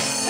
podcast.